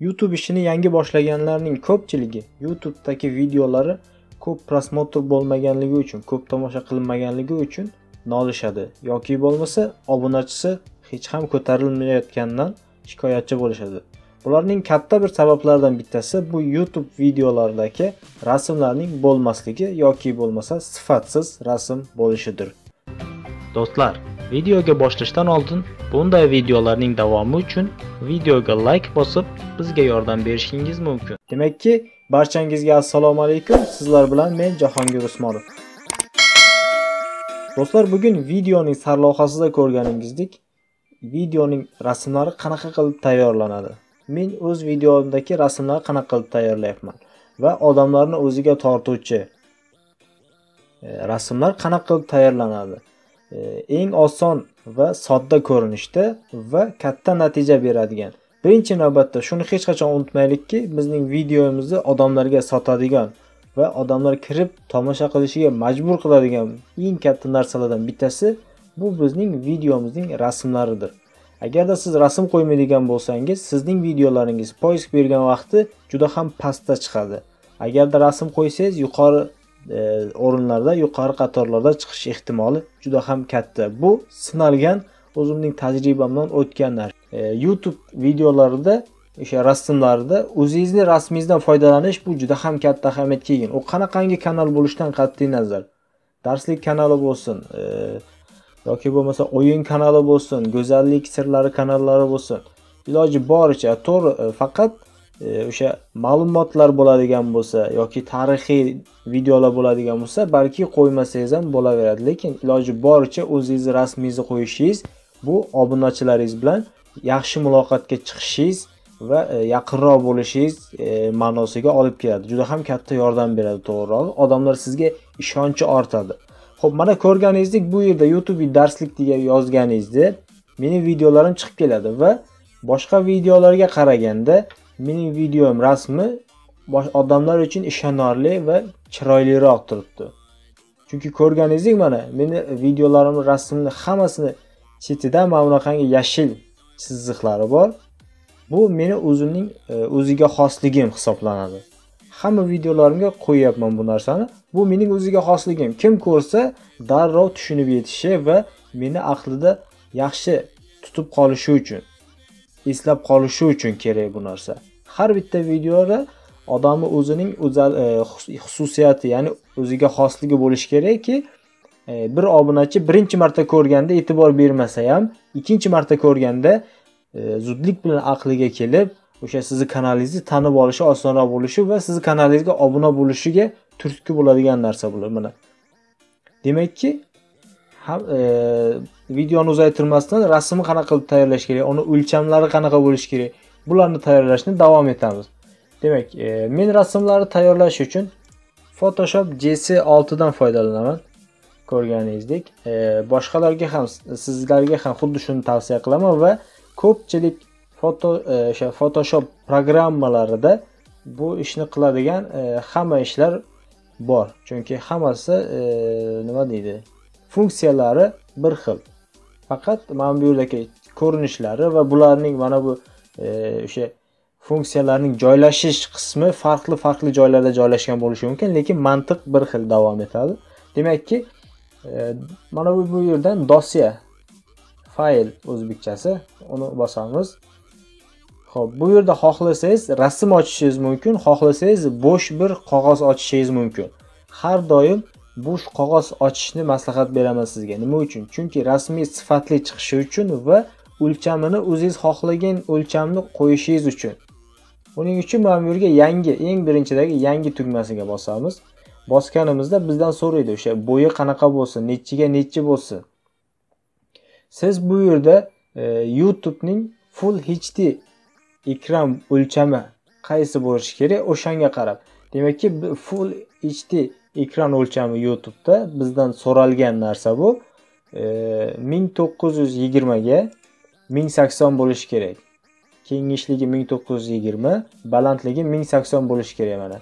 YouTube ishini yangi boshlaganlarning ko'pchiligi YouTube'dagi videolari ko'p prosmotr bo'lmaganligi uchun, ko'p tomosha qilinmaganligi uchun nolishadi yoki bo'lmasa obunachisi hech ham ko'tarilmayotgandan shikoyatchi bo'lishadi. Bularning katta bir sabablaridan bittasi bu YouTube videolaridagi rasmlarning bo'lmasligi yoki bo'lmasa sifatsiz rasm bo'lishidir. Do'stlar, videoga boshlashdan oldin bunday videolarning davomi uchun videoga like bosib, bizga yordam berishingiz mumkin. Demakki, barchangizga assalomu alaykum. Sizlar bilan men Jahongir Usmonov. Do'stlar, bugun videoning sarlavhasida ko'rganingizdek, videoning rasmlari qanaqa qilib tayyorlanadi? Men o'z videomdagi rasmlarni qanaqa qilib tayyorlayapman va odamlarni o'ziga tortuvchi e, rasmlar qanaqa qilib tayyorlanadi? Eng oson va sodda ko'rinishda va katta natija beradigan. Birinchi navbatda shuni hech qachon unutmaylikki bizning videomizni odamlarga sotadigan va odamlar kirib tomosha qilishiga majbur qiladigan eng katta narsalardan bittasi bu bizning videomizning rasmlaridir. Agarda siz rasm qo'ymaydigan bo'lsangiz sizning videolaringiz poisk bergan vaqti juda ham pastda chiqadi. Agarda rasm qo'ysangiz yuqori E, o'rinlarda yuqori qatorlarda chiqish ehtimoli juda ham katta. Bu sinalgan o'zimning tajribamdan o'tgan narsa. E, Youtube videolarida o'sha rasmlarida o'zingizni rasmingizdan foydalanish bu juda ham katta ahamiyatga ega u qanaqangi kanal bo'lishidan qat'iy nazar. Darslik kanali bo'lsin e, yoki bo'lmasa o'yin kanali bo'lsin go'zallik sirlari kanallari bo'lsin. Iloji boricha to'g'ri faqat E, o'sha ma'lumotlar bo'ladigan bo'lsa yoki tarixiy videolar bo'ladigan bo'lsa balki qo'ymasangiz ham bo'laveradi. Lekin iloji boricha o'zingizni rasmingizni qo'yishingiz bu obunachilaringiz bilan yaxshi muloqotga chiqishingiz va e, yaqinroq bo'lishingiz e, ma'nosiga olib keladi. Juda ham katta yordam beradi to'g'rirog'i odamlar sizga ishonchi ortadi. Ho'p mana ko'rganingizdek bu yerda youtube darslik degan yozganingizda meni videolarim chiqib keladi va boshqa videolarga qaraganda mening videom rasmi odamlar uchun ishonarli va chiroyliroq turibdi. Chunki ko'rganingizdek mana meni videolarimni rasmni hammasini chetida mana bunaqangi yashil chiziqlari bor. Bu meni o'zimning e, o'ziga xosligim hisoblanadi. Hamma videolarimga qo'yyapman bu narsani. Bu mening o'ziga xosligim. Kim ko'rsa darrov tushunib yetishi va meni aqlida yaxshi tutib qolishi uchun. Eslab qolishi uchun kerak bu narsa. Har bitta videoda odamni o'zining o'zal e, xususiyati ya'ni o'ziga xosligi bo'lishi kerakki e, bir obunachi birinchi marta ko'rganda e'tibor bermasa ham ikkinchi marta ko'rganda e, zudlik bilan aqliga kelib o'sha sizni kanalingizni tanib olishi osonroq bo'lishi va sizni kanalingizga obuna bo'lishiga turtki bo'ladigan narsa bular mana. Demakki ham e, videoni uzaytirmasdan rasmni qanaqa qilib tayyorlash kerak uni o'lchamlari qanaqa bo'lishi kerak bularni tayyorlashni davom etamiz. Demak e, men rasmlarni tayyorlash uchun photoshop cs6 dan foydalanaman ko'rganingizdek. E, boshqalarga ham sizlarga ham xuddi shuni tavsiya qilaman va ko'pchilik foto e, o'sha photoshop programmalarida bu ishni qiladigan e, hamma ishlar bor. Chunki hammasi e, nima deydi? Funksiyalari bir xil. Faqat mana bu yerdagi ko'rinishlari va bularning mana bu e, o'sha funksiyalarning joylashish qismi farqli farqli joylarda joylashgan bo'lishi mumkin lekin mantiq bir xil davom etadi. Demakki e, mana bu bu yerdan dosya fayl o'zbekchasi uni bosamiz. Ho'p bu yerda xohlasangiz rasm ochishingiz mumkin xohlasangiz bo'sh bir qog'oz ochishingiz mumkin. Har doim bo'sh qog'oz ochishni maslahat beraman sizga. Nima uchun? Chunki rasmiy sifatli chiqishi uchun va o'lchamini o'zingiz xohlagan o'lchamni qo'yishingiz uchun. Buning uchun mana bu yerga yangi eng birinchidagi yangi tugmasiga bosamiz. Bosganimizda bizdan so'raydi o'sha bo'yi qanaqa bo'lsin nechiga nechi bo'lsin. Siz bu yerda e, youtubening full hd ekran o'lchami qaysi bo'lishi kerak? O'shanga qarab. Demakki full hd ekran o'lchami youtubeda bizdan so'ralgan narsa bu. E, ming to'qqiz yuz yigirmaga 1080 bo'lishi kerak. Kengishligi 1920 balandligi 1080 bo'lishi kerak mana.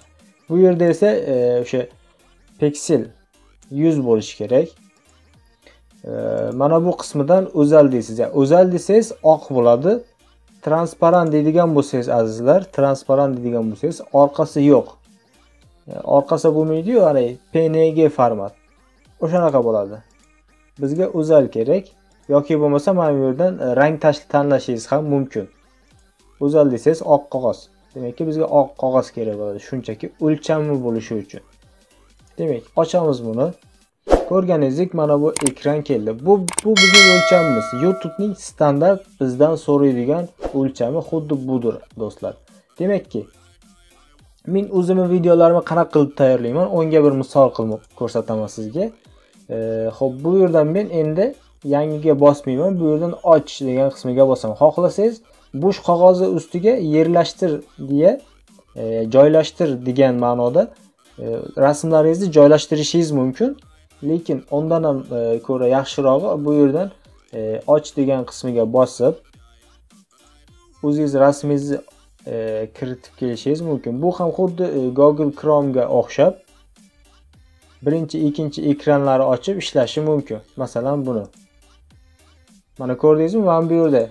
Bu yerda esa e, o'sha piksel 100 bo'lishi kerak. E, mana bu qismidan o'zal deysiz. O'zal desangiz oq bo'ladi. Transparent deydigan bo'lsangiz azizlar transparent deydigan bo'lsangiz orqasi yo'q. Orqasi bo'lmaydiyu haligi png format. O'shanaqa bo'ladi. Bizga o'zal kerak yoki bo'lmasa mana bu yerdan rang tanlashingiz ham mumkin. O'zal desangiz oq qog'oz. Demakki bizga oq qog'oz kerak bo'ladi shunchaki o'lchamli bo'lishi uchun. Demak ochamiz buni. Ko'rganingizdek mana bu ekran keldi. Bu bu bizning o'lchamimiz. Youtubening standart bizdan so'raydigan o'lchami xuddi budir do'stlar. Demakki men o'zimni videolarimni qanaqa qilib tayyorlayman? Unga bir misol qilib ko'rsataman sizga. Ho'p bu yerdan men endi yangiga bosmayman bu yerdan och degan qismiga bosaman. Xohlasangiz bo'sh qog'ozni ustiga yerlashtir deya joylashtir degan ma'noda rasmlaringizni joylashtirishingiz mumkin. Lekin undan ham ko'ra yaxshirog'i bu yerdan och degan qismiga bosib o'zingiz rasmingizni E, kiritib kelishingiz mumkin. Bu ham xuddi e, google chrome'ga o'xshab birinchi ikkinchi ekranlari ochib ishlashi mumkin. Masalan buni. Mana ko'rdingizmi? Mana bu yerda.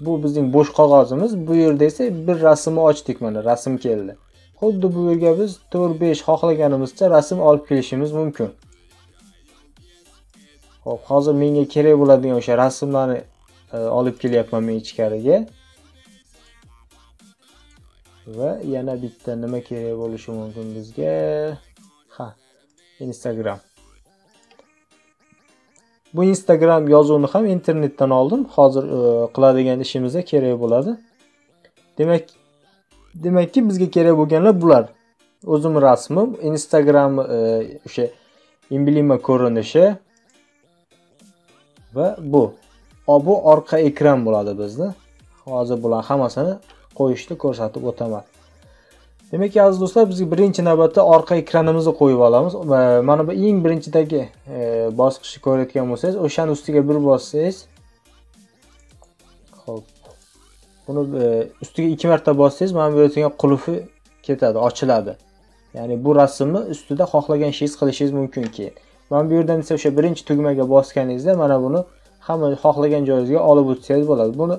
Bu bizning bo'sh qog'ozimiz. Bu yerda esa bir rasmni ochdik mana. Rasm keldi. Xuddi bu yerga biz to'rt besh xohlaganimizcha rasm olib kelishimiz mumkin. Xo'p, hozir menga kerak bo'ladigan o'sha rasmlarni e, olib kelyapman men ichkariga. Va yana bitta nima kerak bo'lishi mumkin bizga? Ha, Instagram. Bu Instagram yozuvini ham internetdan oldim. Hozir e, qiladigan ishimizda kerak bo'ladi. Demak, demakki bizga kerak bo'lganlar bular. o'zimni rasmim, Instagram e, o'sha emblema ko'rinishi, va bu bu orqa ekran bo'ladi bizni hozir bular hammasini qo'yishni ko'rsatib o'taman. Demak aziz do'stlar biz birinchi navbatda orqa ekranimizni qo'yib olamiz mana bu eng birinchidagi e, bosqichni ko'rayotgan bo'lsangiz o'shani ustiga bir bossangiz ho'p buni e, ustiga ikki marta bossangiz mana bu yerdagi qulfi ketadi ochiladi. Ya'ni bu rasmni ustida xohlagan ishingiz qilishingiz mumkin keyin. Mana bu yerdan esa o'sha birinchi tugmaga bosganingizda mana buni hamma xohlagan joyingizga olib o'tsangiz bo'ladi. Buni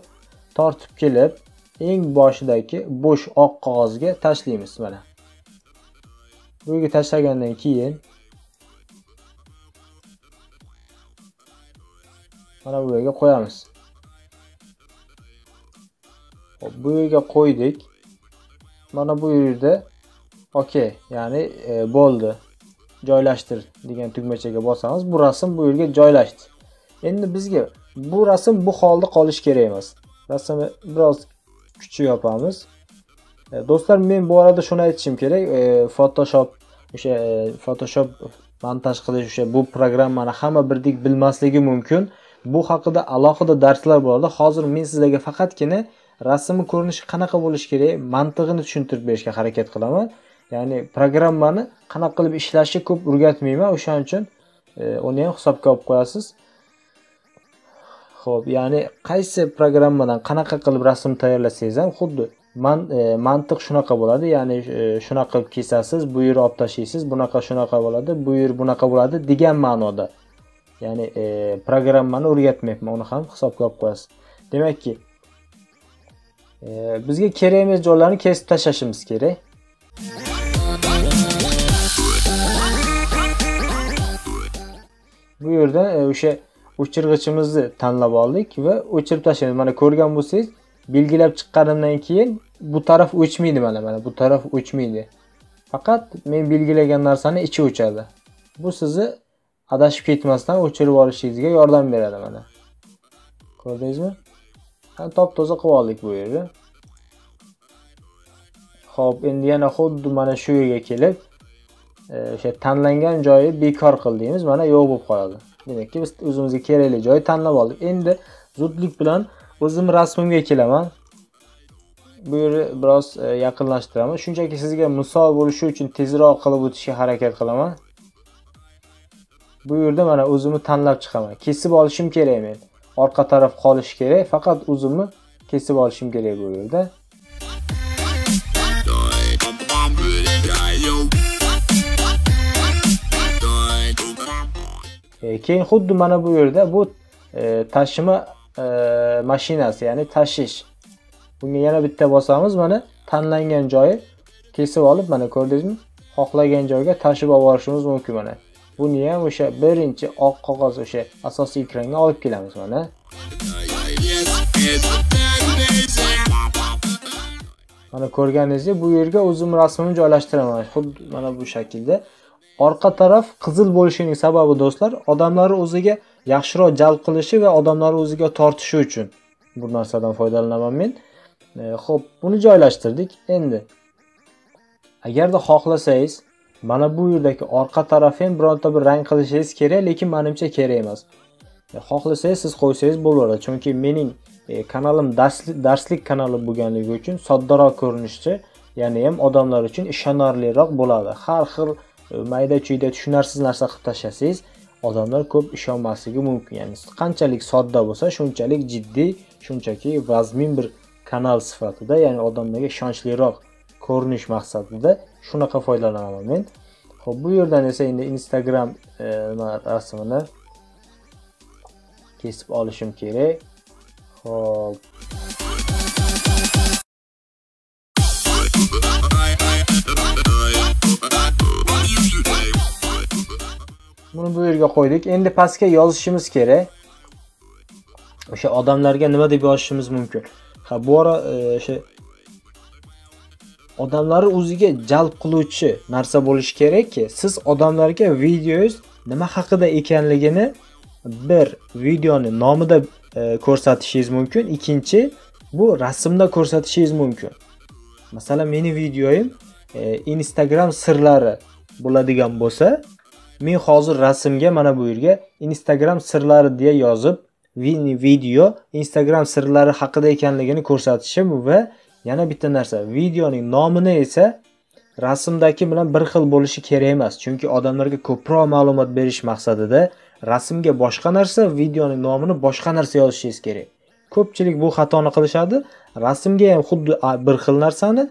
tortib kelib eng boshidagi bo'sh oq qog'ozga tashlaymiz mana. Bu yerga tashlagandan keyin mana bu yerga qo'yamiz. Hop, bu yerga qo'ydik. Mana bu yerda okey ya'ni e, bo'ldi. Joylashtir degan tugmachaga bosamiz. Bu rasm bu yerga joylashdi. Endi bizga bu rasm bu holda qolishi kerak emas. Rasmni biroz kuchli yopamiz e, do'stlar men bu arada shuni aytishim kerak e, photoshop o'sha e, photoshop montaj qilish o'sha bu programmani hamma birdek bilmasligi mumkin. Bu haqida alohida darslar bo'ladi. Hozir men sizlarga faqatgina rasmni ko'rinishi qanaqa bo'lishi kerak mantig'ini tushuntirib berishga harakat qilaman. Ya'ni programmani qanaqa qilib ishlashi ko'p o'rgatmayman. O'shaning uchun e, uni ham hisobga olib qo'yasiz. Ho'p ya'ni qaysi programmadan qanaqa qilib rasm tayyorlasangiz ham xuddi man, e, mantiq shunaqa bo'ladi. Ya'ni e, shunaqa qilib kesasiz bu yer olib tashlaysiz bunaqa shunaqa bo'ladi bu yer bunaqa bo'ladi degan ma'noda. Ya'ni e, programmani o'rgatmayapman uni ham hisobga olib qo'yasiz. Demakki e, bizga kerak emas joylarni kesib tashlashimiz kerak. Bu yerda e, o'chirg'ichimizni tanlab oldik va o'chirib tashlaymiz mana ko'rgan bo'lsangiz belgilab chiqqanimdan keyin bu taraf o'chmaydi mana mana bu taraf o'chmaydi. Faqat men belgilagan narsani ichi o'chadi. Bu sizni adashib ketmasdan o'chirib olishingizga yordam beradi mana. Ko'rdingizmi? Top toza qilib oldik bu yerni ho'p endi yana xuddi mana shu yerga kelib e, o'sha tanlangan joyi bekor qildingiz. Mana yo'q bo'lib qoladi. Demakki biz o'zimizga kerakli joyni tanlab oldik. Endi zudlik bilan o'zim rasmimga kelaman. Bu yerni biroz e, yaqinlashtiraman shunchaki sizga misol bo'lishi uchun tezroq qilib o'tishga harakat qilaman. Bu yerda mana o'zimni tanlab chiqaman. Kesib olishim kerak men. Orqa taraf qolishi kerak faqat o'zimni kesib olishim kerak bu yerda. E, keyin xuddi mana bu yerda bu e, tashima e, mashinasi ya'ni tashish. Bunga yana bitta bosamiz mana tanlangan joyi kesib olib mana ko'rdingizmi? Xohlagan joyga tashib olib borishimiz mumkin mana. Buni ham o'sha birinchi oq qog'oz o'sha asosiy ekranga olib kelamiz mana. Mana ko'rganingizdek bu yerga o'zim rasmimni joylashtiraman xuddi mana bu shaklda. Orqa taraf qizil bo'lishining sababi do'stlar odamlarni o'ziga yaxshiroq jalb qilishi va odamlar o'ziga tortishi uchun. Bu narsadan foydalanaman men. E, buni joylashtirdik. Endi agarda xohlasangiz mana bu yerdagi orqa taraf ham bironta bir rang qilishingiz kerak lekin manimcha kerak emas. E, xohlasangiz siz qo'ysangiz bo'laveradi chunki mening e, kanalim darslik kanali bo'lganligi uchun soddaroq ko'rinishchi, ya'ni ham odamlar uchun ishonarliroq bo'ladi. Har xil mayda chuyda tushunarsiz narsa qilib tashlasangiz odamlar ko'p ishonmasligi mumkin. Ya'ni qanchalik sodda bo'lsa shunchalik jiddiy shunchaki vazmin bir kanal sifatida ya'ni odamlarga ishonchliroq ko'rinish maqsadida shunaqa foydalanaman men. Ho'p bu yerdan esa endi instagram e, rasmini kesib olishim kerak. Ho'p buni bu yerga qo'ydik. Endi pastga yozishimiz kerak. O'sha odamlarga nima deb yozishimiz mumkin? Ha bu ara e, o'sha odamlarni o'ziga jalb qiluvchi narsa bo'lishi kerakki siz odamlarga videongiz nima haqida ekanligini bir videoni nomida e, ko'rsatishingiz mumkin. Ikkinchi bu rasmda ko'rsatishingiz mumkin. Masalan meni videoyim e, instagram sirlari bo'ladigan bo'lsa men hozir rasmga mana bu yerga instagram sirlari deya yozib video instagram sirlari haqida ekanligini ko'rsatishim va yana bitta narsa videoning nomini esa rasmdagi bilan bir xil bo'lishi kerak emas. Chunki odamlarga ko'proq ma'lumot berish maqsadida rasmga boshqa narsa videoning nomini boshqa narsa yozishingiz kerak. Ko'pchilik bu xatoni qilishadi rasmga ham xuddi bir xil narsani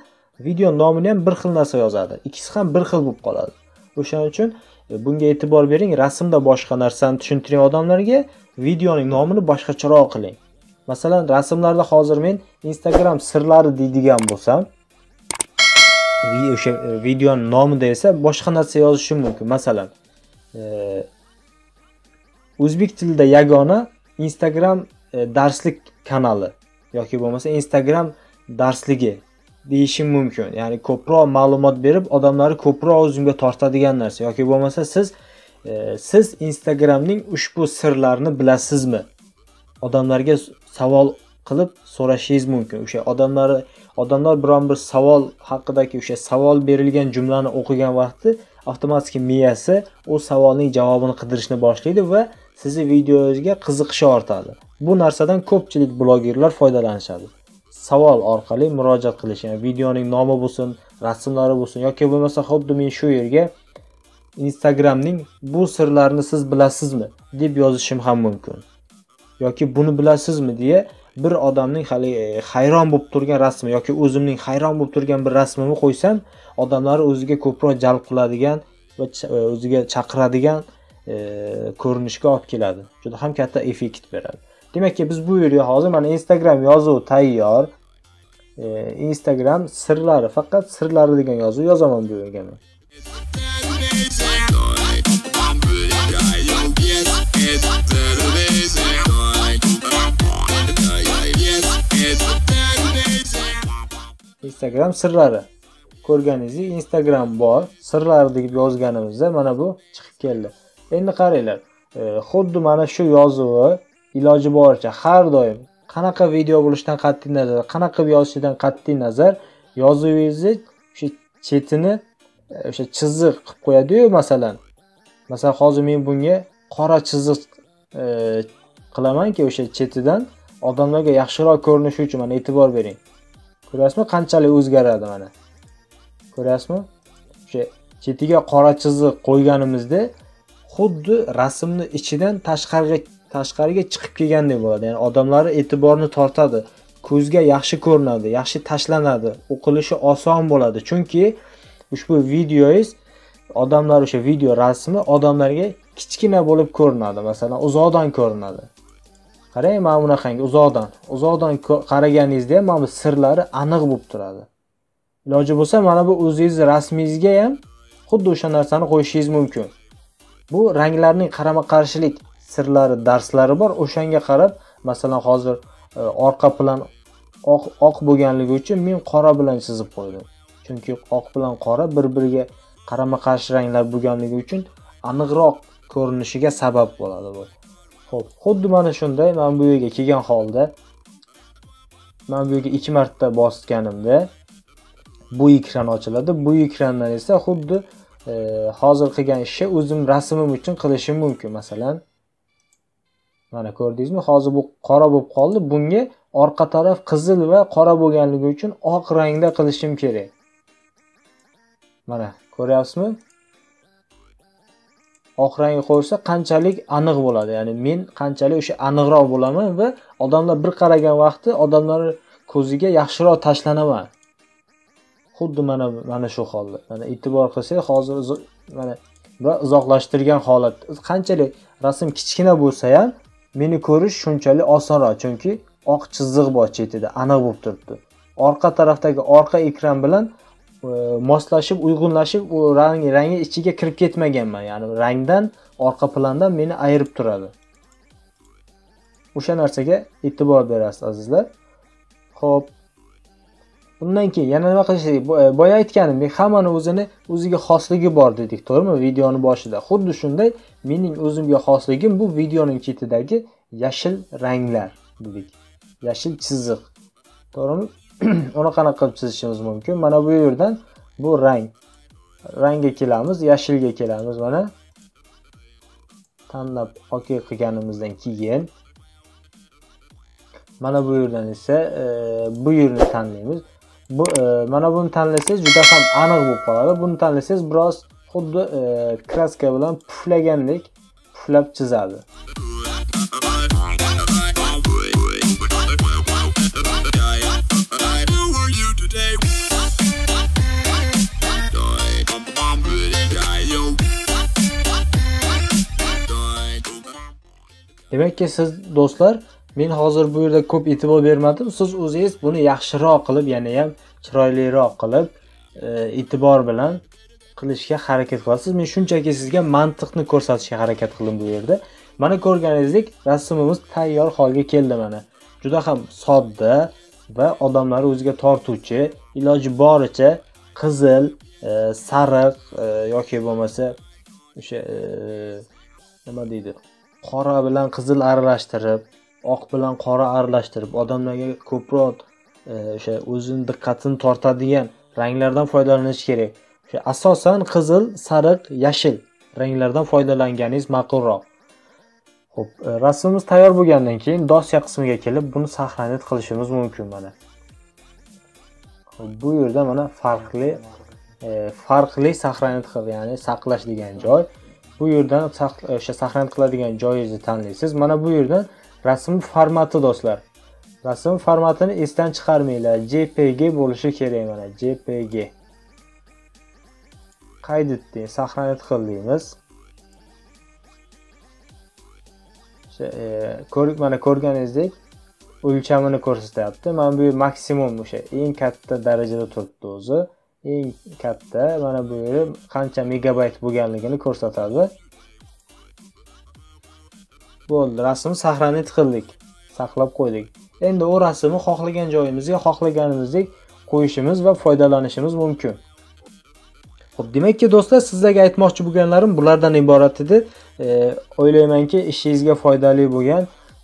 video nomini ham bir xil narsa yozadi. Ikkisi ham bir xil bo'lib qoladi. O'shaning uchun E, bunga e'tibor bering rasmda boshqa narsani tushuntiring odamlarga videoning nomini boshqacharoq qiling. Masalan rasmlarda hozir men instagram sirlari deydigan bo'lsam o'sha e, videoni nomida esa boshqa narsa yozishim mumkin. Masalan e, o'zbek tilida yagona instagram e, darslik kanali yoki bo'lmasa instagram darsligi deyishim mumkin. Ya'ni ko'proq ma'lumot berib odamlarni ko'proq o'zimga tortadigan narsa. Yoki bo'lmasa siz e, siz instagramning ushbu sirlarini bilasizmi? Odamlarga savol qilib so'rashingiz mumkin. O'sha odamlar odamlar biron bir savol haqidagi o'sha savol berilgan jumlani o'qigan vaqti avtomatik miyasi u savolning javobini qidirishni boshlaydi va sizni videongizga qiziqishi ortadi. Bu narsadan ko'pchilik blogerlar foydalanishadi. Savol orqali murojaat qilish ya'ni videoning nomi bo'lsin rasmlari bo'lsin yoki bo'lmasa xuddi men shu yerga instagramning bu sirlarni siz bilasizmi deb yozishim ham mumkin yoki buni bilasizmi deya bir odamning hali e, hayron bo'lib turgan rasmi yoki o'zimning hayron bo'lib turgan bir rasmimni qo'ysam odamlar o'ziga ko'proq jalb qiladigan va e, o'ziga chaqiradigan e, ko'rinishga olib keladi. Juda ham katta effekt beradi. Demakki biz bu yerga hozir mana instagram yozuvi tayyor. E, instagram sirlari faqat sirlari degan yozuv yozaman bu yerga men. Instagram sirlari. Ko'rganingizdek instagram bor. Sirlari deb yozganimizda mana bu chiqib keldi. Endi qaranglar e, xuddi mana shu yozuvi iloji boricha har doim qanaqa video bo'lishidan qat'iy nazar qanaqa qilib yozishidan qat'iy nazar yozuvingizni o'sha chetini e, o'sha chiziq qilib qo'yadiyu masalan. Masalan hozir men bunga qora chiziq e, qilamanki o'sha chetidan odamlarga yaxshiroq ko'rinishi uchun mana e'tibor bering. Ko'ryapsizmi? Qanchalik o'zgaradi mana? Ko'ryapsizmi? O'sha chetiga qora chiziq qo'yganimizda xuddi rasmni ichidan tashqariga tashqariga chiqib kelgandek bo'ladi. Ya'ni odamlar e'tiborni tortadi ko'zga yaxshi ko'rinadi yaxshi tashlanadi o'qilishi oson bo'ladi. Chunki ushbu videongiz odamlar o'sha video rasmi odamlarga kichkina bo'lib ko'rinadi. Masalan uzoqdan ko'rinadi. Qarang mana bunaqangi uzoqdan. Uzoqdan qaraganingizda ham mana bu sirlari aniq bo'lib turadi. Iloji bo'lsa mana bu o'zingizni rasmingizga ham xuddi o'sha narsani qo'yishingiz mumkin. Bu ranglarning qarama qarshilik sirlari darslari bor o'shanga qarab masalan hozir e, orqa plan oq oq bo'lganligi uchun men qora bilan chizib qo'ydim. Chunki oq bilan qora bir biriga qarama qarshi ranglar bo'lganligi uchun aniqroq ko'rinishiga sabab bo'ladi bu. Ho'p xuddi mana shunday man bu yerga kelgan holda man bu yerga ikki marta bosganimda bu ekran ochiladi. Bu ekrandan esa xuddi e, hozir qilgan ishni o'zim rasmim uchun qilishim mumkin. Masalan mana ko'rdingizmi hozir bu qora bo'lib qoldi. Bunga orqa taraf qizil va qora bo'lganligi uchun oq rangda qilishim kerak. Mana ko'ryapsizmi? Oq rangga qo'ysa qanchalik aniq bo'ladi. Ya'ni men qanchalik o'sha aniqroq bo'laman va odamlar bir qaragan vaqti odamlar ko'ziga yaxshiroq tashlanaman. Xuddi mana mana shu holda. Mana e'tibor qilsak hozir mana uzoqlashtirgan holat. Qanchalik rasm kichkina bo'lsa ham meni ko'rish shunchalik osonroq chunki oq chiziq bor chetida aniq bo'lib turibdi. Orqa tarafdagi orqa ekran bilan e, moslashib uyg'unlashib u rang rangi ichiga kirib ketmaganman. Ya'ni rangdan orqa plandan meni ayirib turadi. O'sha narsaga e'tibor berasiz azizlar. Ho'p undan keyin yana nima qilish kerak e, boya aytganimdek hammani o'zini o'ziga xosligi bor dedik to'g'rimi? Videoni boshida. Xuddi shunday mening o'zimga xosligim bu videoning chetidagi yashil ranglar dedik. Yashil chiziq. To'g'rimi? Uni qanaqa qilib chizishimiz mumkin? Mana bu yerdan bu rang. Rangga kelamiz yashilga kelamiz. Mana tanlab ok qilganimizdan keyin mana bu yerdan esa e, bu yerni tanlaymiz. Bu e, mana buni tanlasangiz juda ham aniq bo'lib qoladi. Buni tanlasangiz biroz xuddi e, kraska bilan puflagandek puflab chizadi. Demakki siz do'stlar men hozir bu yerda ko'p e'tibor bermadim. Siz o'zingiz buni yaxshiroq qilib yana ham chiroyliroq qilib e, e'tibor bilan qilishga harakat qilasiz. Men shunchaki sizga mantiqni ko'rsatishga harakat qildim bu yerda. Mana ko'rganingizdek rasmimiz tayyor holga keldi mana. Juda ham sodda va odamlarni o'ziga tortuvchi iloji boricha qizil e, sariq e, yoki bo'lmasa o'sha nima deydi qora bilan qizil aralashtirib oq bilan qora aralashtirib odamlarga ko'proq e, o'sha o'zini diqqatini tortadigan ranglardan foydalanish kerak. O'sha asosan qizil sariq yashil ranglardan foydalanganingiz ma'qulroq. Ho'p e, rasmimiz tayyor bo'lgandan keyin dosya qismiga kelib buni saqlanib qilishimiz mumkin mana. Bu yerda mana farqli e, farqli saqlanib qil ya'ni saqlash degan joy. Bu yerdan o'sha saqlanib qiladigan joyingizni tanlaysiz. Mana bu yerdan rasm formati do'stlar. Rasm formatini esdan chiqarmanglar. Jpg bo'lishi kerak mana jpg qayd etdik сохранить qil deymiz mana ko'rganingizdek o'lchamini ko'rsatyapti. Mana bu maksimum o'sha eng katta darajada turibdi o'zi. Eng katta mana bu yeri qancha megabayt bo'lganligini ko'rsatadi. Bo'ldi rasmni sahrani qildik saqlab qo'ydik. Endi u rasmni xohlagan joyimizga xohlaganimizdek qo'yishimiz va foydalanishimiz mumkin. Ho'p demakki do'stlar sizlarga aytmoqchi bo'lganlarim bulardan iborat edi. E, o'ylaymanki ishingizga foydali bo'lgan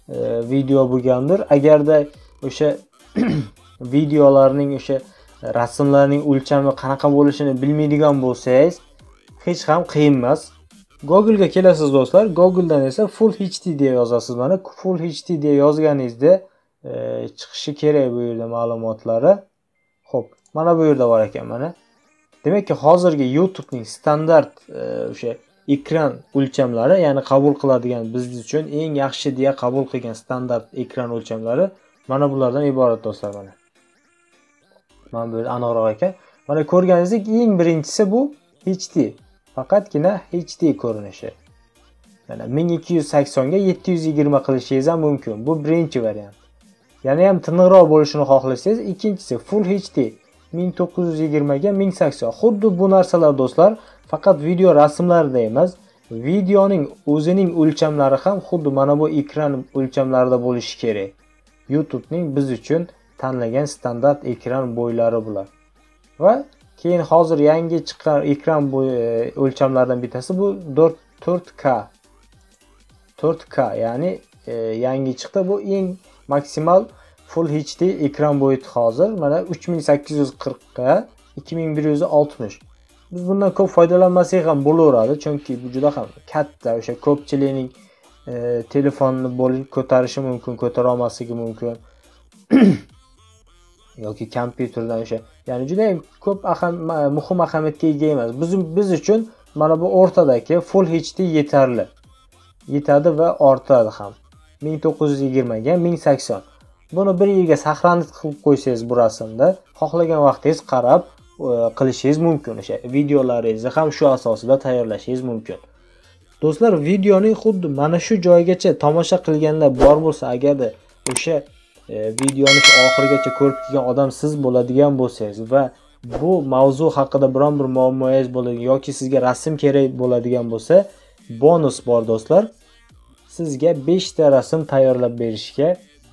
e, video bo'lgandir. Agarda o'sha videolarning o'sha rasmlarning o'lchami qanaqa bo'lishini bilmaydigan bo'lsangiz hech ham qiyin emas. Google'ga kelasiz do'stlar. Google'dan esa Full HD deya yozasiz. Mana Full HD deya yozganingizda e, chiqishi kerak bu yerda ma'lumotlari. Xo'p, mana bu yerda bor ekan mana. Demakki, hozirgi YouTube'ning standart e, o'sha ekran o'lchamlari, ya'ni qabul qiladigan biz uchun eng yaxshi deya qabul qilgan standart ekran o'lchamlari mana bulardan iborat do'stlar mana. Mana bu aniqroq ekan. Mana ko'rganingizdek eng birinchisi bu HD. Faqatgina HD ko'rinishi. Mana 1280 ga 720 qilishingiz ham mumkin. Bu birinchi variant. Yana ham tiniqroq bo'lishini xohlasangiz ikkinchisi full hd 1920 ga 1080 xuddi bu narsalar do'stlar faqat video rasmlarida emas videoning o'zining o'lchamlari ham xuddi mana bu ekran o'lchamlarida bo'lishi kerak. Youtubening biz uchun tanlagan standart ekran bo'ylari bular. Va keyin hozir yangi chiqqan ekran e, o'lchamlaridan bittasi bu 4k 4k ya'ni e, yangi chiqdi. Bu eng maksimal full hd ekran bo'yuti hozir. Mana 3840 ga 2160 biz bundan ko'p foydalanmasak ham bo'laveradi chunki bu juda ham katta. O'sha ko'pchilikning e, telefonni ko'tarishi mumkin ko'tara olmasligi mumkin. yoki kompyuterdan o'sha ya'ni juda ko'p aham muhim ahamiyatga ega emas. Biz biz uchun mana bu o'rtadagi full hd yetarli. Yetadi va ortadi ham. 1920 ga 1080 buni bir yilga saqlanib qilib qo'ysangiz bu rasmda xohlagan vaqtingiz qarab e, qilishingiz mumkin. O'sha videolaringizni ham shu asosida tayyorlashingiz mumkin. Do'stlar videoning xuddi mana shu joygacha tomosha qilganlar bor bo'lsa agarda o'sha E, videoni oxirigacha ko'rib kelgan odam siz bo'ladigan bo'lsangiz va bu mavzu haqida biron bir muammoyingiz bo'ladi yoki sizga rasm kerak bo'ladigan bo'lsa bonus bor do'stlar. Sizga 5 ta rasm tayyorlab berishga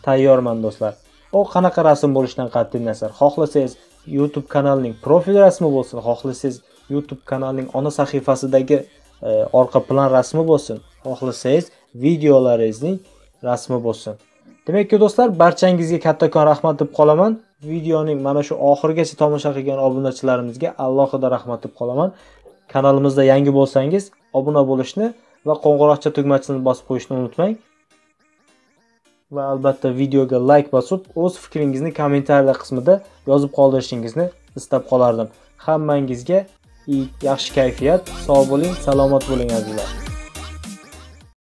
tayyorman do'stlar. U qanaqa rasm bo'lishidan qat'iy nazar xohlasangiz youtube kanalining profil rasmi bo'lsin xohlasangiz youtube kanalining ona sahifasidagi e, orqa plan rasmi bo'lsin xohlasangiz videolaringizning rasmi bo'lsin. Demakki do'stlar barchangizga kattakon rahmat deb qolaman. Videoning mana shu oxirigacha tomosha qilgan obunachilarimizga alohida rahmat deb qolaman. Kanalimizda yangi bo'lsangiz obuna bo'lishni va qo'ng'iroqcha tugmachasini bosib qo'yishni unutmang. Va albatta videoga like bosib o'z fikringizni kommentariyalar qismida yozib qoldirishingizni istab qolardim. Hammangizga yaxshi kayfiyat sog' bo'ling salomat bo'ling azizlar.